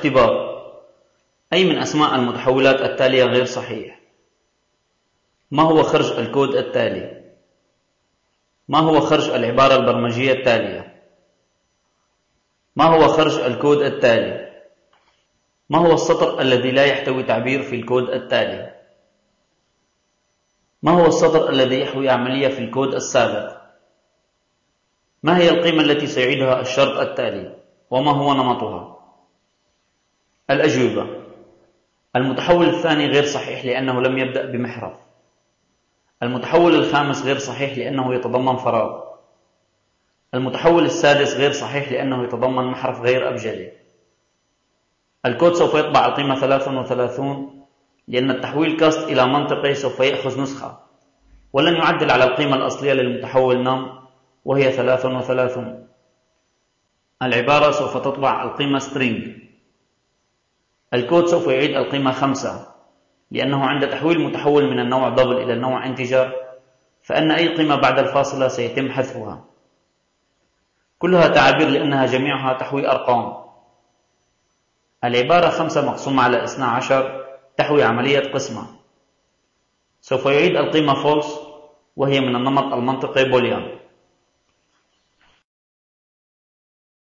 اختبار أي من أسماء المتحولات التالية غير صحيح؟ ما هو خرج الكود التالي؟ ما هو خرج العبارة البرمجية التالية؟ ما هو خرج الكود التالي؟ ما هو السطر الذي لا يحتوي تعبير في الكود التالي؟ ما هو السطر الذي يحوي عملية في الكود السابق؟ ما هي القيمة التي سيعيدها الشرط التالي؟ وما هو نمطها؟ الأجوبة. المتحول الثاني غير صحيح لأنه لم يبدأ بمحرف. المتحول الخامس غير صحيح لأنه يتضمن فراغ. المتحول السادس غير صحيح لأنه يتضمن محرف غير أبجدي. الكود سوف يطبع القيمة 33 لأن التحويل كاست إلى منطقي سوف يأخذ نسخة. ولن يعدل على القيمة الأصلية للمتحول نم وهي 33 العبارة سوف تطبع القيمة string. الكود سوف يعيد القيمة 5 لأنه عند تحويل متحول من النوع double إلى النوع integer فإن أي قيمة بعد الفاصلة سيتم حذفها. كلها تعابير لأنها جميعها تحوي أرقام. العبارة 5 مقسومة على 12 تحوي عملية قسمة. سوف يعيد القيمة false وهي من النمط المنطقي بوليان